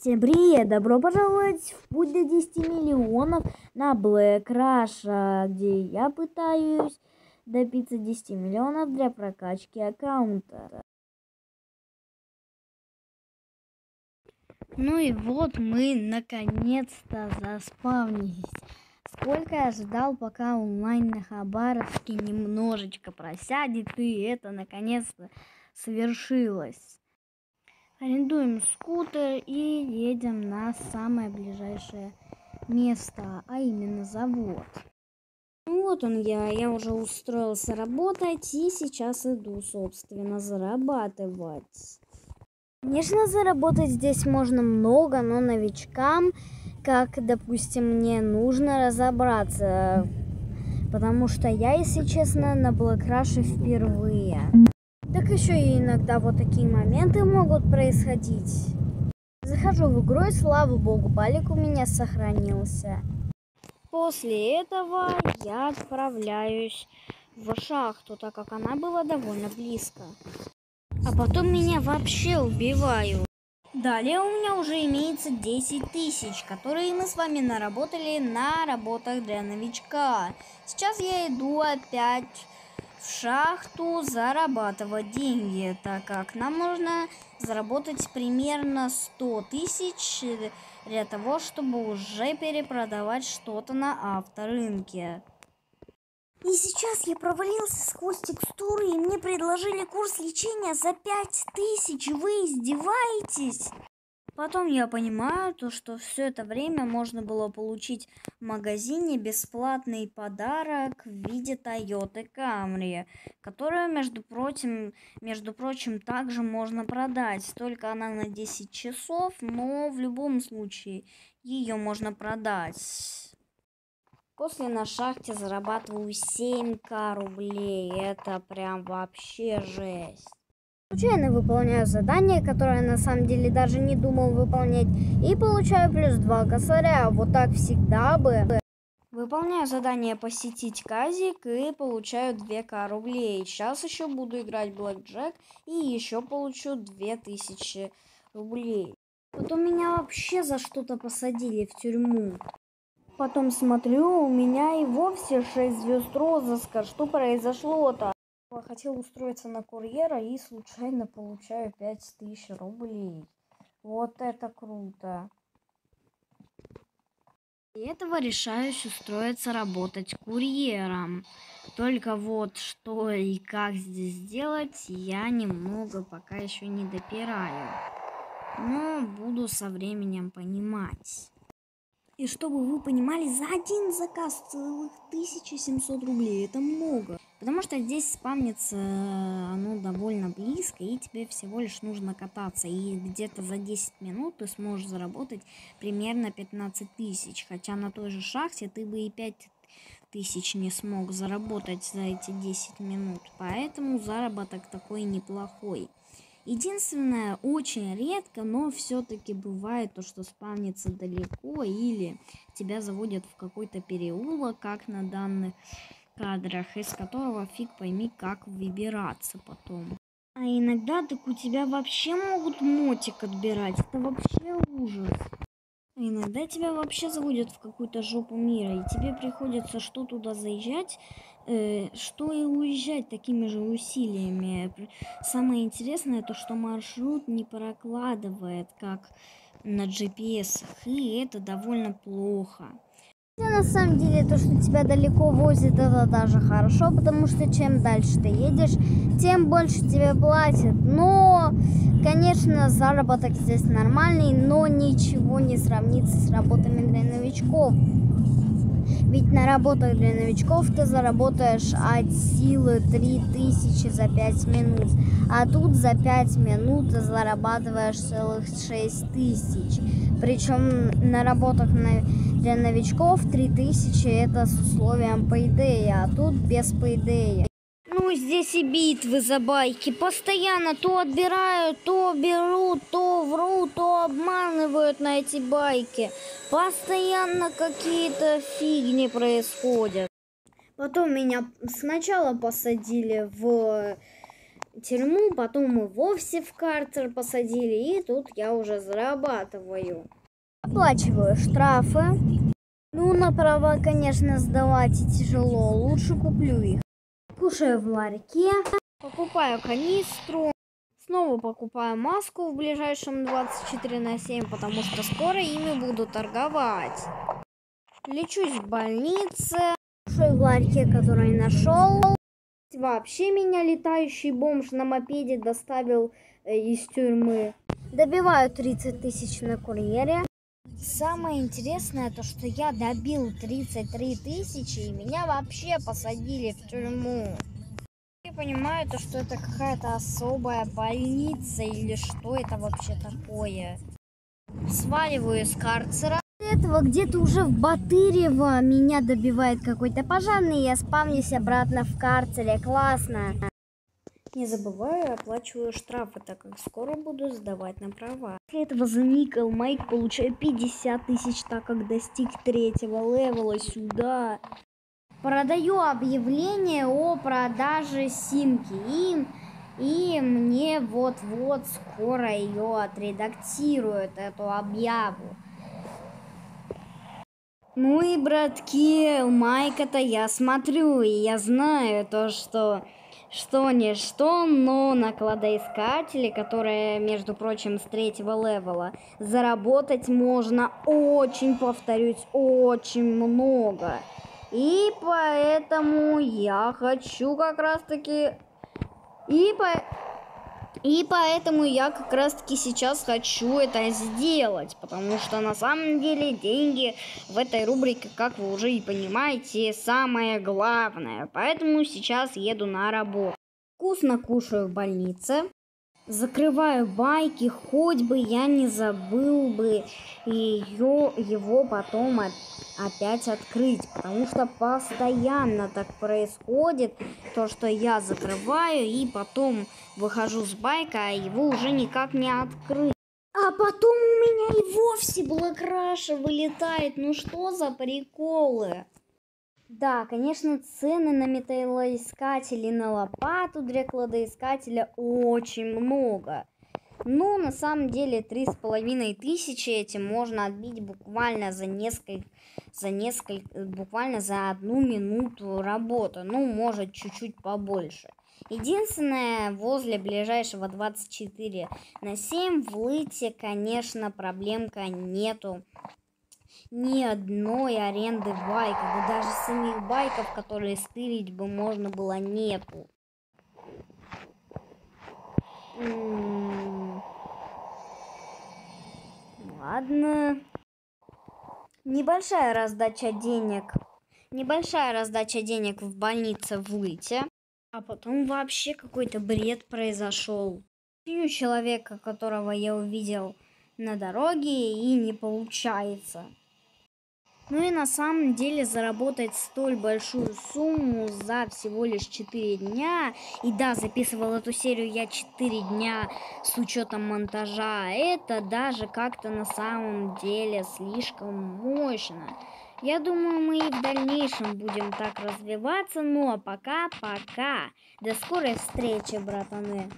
Всем привет! Добро пожаловать в путь до 10 миллионов на Black Rush, где я пытаюсь добиться 10 миллионов для прокачки аккаунта. Ну и вот мы наконец-то заспавнились. Сколько я ждал, пока онлайн на Хабаровске немножечко просядет, и это наконец-то свершилось. Арендуем скутер и едем на самое ближайшее место, а именно завод. Ну вот он я, я уже устроился работать и сейчас иду, собственно, зарабатывать. Конечно, заработать здесь можно много, но новичкам, как, допустим, мне нужно разобраться, потому что я, если честно, на Блэкраше впервые. Так еще и иногда вот такие моменты могут происходить. Захожу в игру, и слава богу, балик у меня сохранился. После этого я отправляюсь в шахту, так как она была довольно близко. А потом меня вообще убивают. Далее у меня уже имеется 10 тысяч, которые мы с вами наработали на работах для новичка. Сейчас я иду опять в шахту зарабатывать деньги, так как нам нужно заработать примерно 100 тысяч для того, чтобы уже перепродавать что-то на авторынке. И сейчас я провалился сквозь текстуры, и мне предложили курс лечения за 5000. Вы издеваетесь? Потом я понимаю, то, что все это время можно было получить в магазине бесплатный подарок в виде Toyota Camry, которую, между прочим, между прочим, также можно продать. Только она на 10 часов, но в любом случае ее можно продать. После на шахте зарабатываю 7к рублей. Это прям вообще жесть. Случайно выполняю задание, которое на самом деле даже не думал выполнять, и получаю плюс 2 косаря. Вот так всегда бы. Выполняю задание посетить казик и получаю 2к рублей. Сейчас еще буду играть Блэк Джек и еще получу 2000 рублей. Потом меня вообще за что-то посадили в тюрьму. Потом смотрю, у меня и вовсе 6 звезд розыска. Что произошло-то? Хотел устроиться на курьера и случайно получаю 5000 рублей. Вот это круто. И этого решаюсь устроиться работать курьером. Только вот что и как здесь сделать, я немного пока еще не допираю. Но буду со временем понимать. И чтобы вы понимали, за один заказ целых 1700 рублей. Это много. Потому что здесь спамнится оно довольно близко, и тебе всего лишь нужно кататься. И где-то за 10 минут ты сможешь заработать примерно 15 тысяч. Хотя на той же шахте ты бы и 5 тысяч не смог заработать за эти 10 минут. Поэтому заработок такой неплохой. Единственное, очень редко, но все-таки бывает то, что спавнится далеко или тебя заводят в какой-то переулок, как на данных кадрах, из которого фиг пойми, как выбираться потом. А иногда так у тебя вообще могут мотик отбирать. Это вообще ужас. А иногда тебя вообще заводят в какую-то жопу мира, и тебе приходится что туда заезжать, э, что и уезжать такими же усилиями. Самое интересное то, что маршрут не прокладывает, как на GPS, и это довольно плохо. На самом деле, то, что тебя далеко возит, это даже хорошо, потому что чем дальше ты едешь, тем больше тебе платят. Но, конечно, заработок здесь нормальный, но ничего не сравнится с работами для новичков. Ведь на работах для новичков ты заработаешь от силы 3000 за 5 минут. А тут за 5 минут ты зарабатываешь целых 6000. Причем на работах для новичков 3000 это с условием пейдея, а тут без пейдея. Ну, здесь и битвы за байки. Постоянно то отбирают, то берут, то врут, то обманывают на эти байки. Постоянно какие-то фигни происходят. Потом меня сначала посадили в тюрьму, потом и вовсе в карцер посадили, и тут я уже зарабатываю. Оплачиваю штрафы. Ну, на права, конечно, сдавать и тяжело, лучше куплю их. Кушаю в ларьке, покупаю канистру, снова покупаю маску в ближайшем 24 на 7, потому что скоро ими буду торговать. Лечусь в больнице, кушаю в ларьке, который нашел. Вообще меня летающий бомж на мопеде доставил э, из тюрьмы. Добиваю 30 тысяч на курьере. Самое интересное то, что я добил 33 тысячи и меня вообще посадили в тюрьму. Я понимаю то, что это какая-то особая больница или что это вообще такое. Сваливаю из карцера. Этого где-то уже в Батырево меня добивает какой-то пожарный, я спавнюсь обратно в карцере. Классно. Не забываю, оплачиваю штрафы, так как скоро буду сдавать на права. После этого заникал Майк, получаю 50 тысяч, так как достиг третьего левела сюда. Продаю объявление о продаже симки. И, и мне вот-вот скоро ее отредактируют, эту объяву. Ну и, братки, Майка-то я смотрю, и я знаю то, что что не что, но на кладоискателе, которые, между прочим, с третьего левела, заработать можно очень, повторюсь, очень много. И поэтому я хочу как раз-таки... И по... И поэтому я как раз таки сейчас хочу это сделать, потому что на самом деле деньги в этой рубрике, как вы уже и понимаете, самое главное. Поэтому сейчас еду на работу. Вкусно кушаю в больнице. Закрываю байки, хоть бы я не забыл бы ее, его потом опять открыть, потому что постоянно так происходит, то, что я закрываю и потом выхожу с байка, а его уже никак не открыть. А потом у меня и вовсе блокраша вылетает, ну что за приколы? Да, конечно, цены на металлоискатели на лопату для кладоискателя очень много. Но на самом деле три с половиной тысячи этим можно отбить буквально за несколько, за несколько, буквально за одну минуту работы. Ну, может, чуть-чуть побольше. Единственное, возле ближайшего 24 на 7 в Лыте, конечно, проблемка нету ни одной аренды байка. Да даже самих байков, которые стырить бы можно было, нету. Ладно. Небольшая раздача денег. Небольшая раздача денег в больнице в Лыте. А потом вообще какой-то бред произошел. Человека, которого я увидел на дороге, и не получается. Ну и на самом деле заработать столь большую сумму за всего лишь 4 дня. И да, записывал эту серию я 4 дня с учетом монтажа. Это даже как-то на самом деле слишком мощно. Я думаю, мы и в дальнейшем будем так развиваться. Ну а пока-пока. До скорой встречи, братаны.